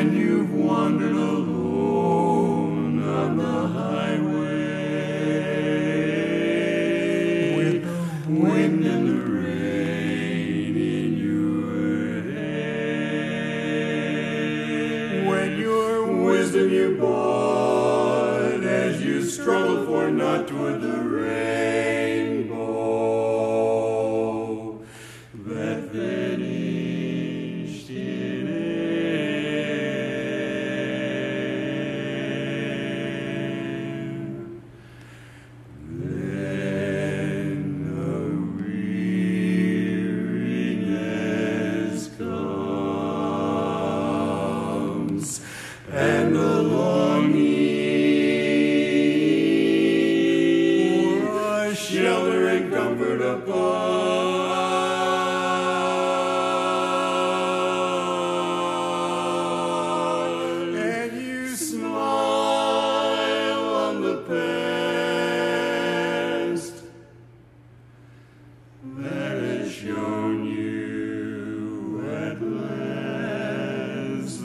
when you've wandered alone on the highway with the wind and the rain in your hair. When your wisdom you bought as you struggle for not toward the rainbow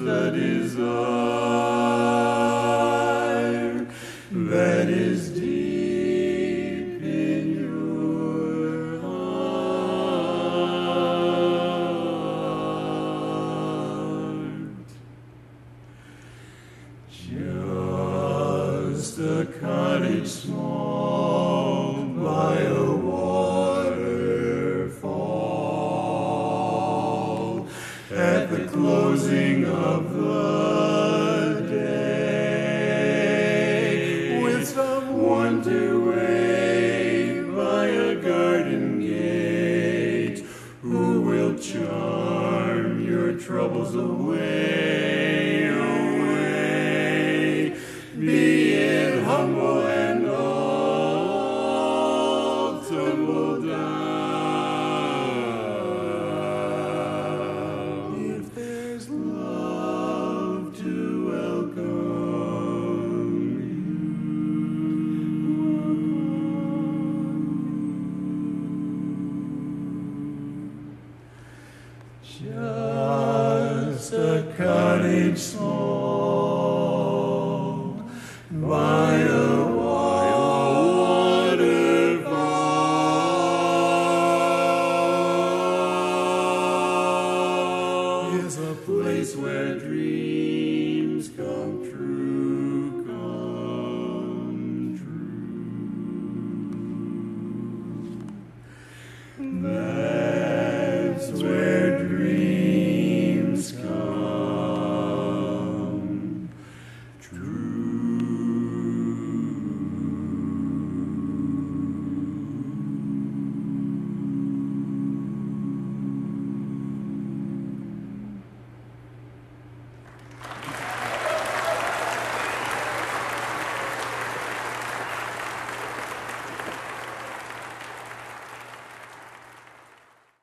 the desire that is deep in your heart. Just a cottage small by a at the closing of the day. With someone to wait by a garden gate? Who will charm your troubles away, Just a cottage small by a waterfall. Is a place where dreams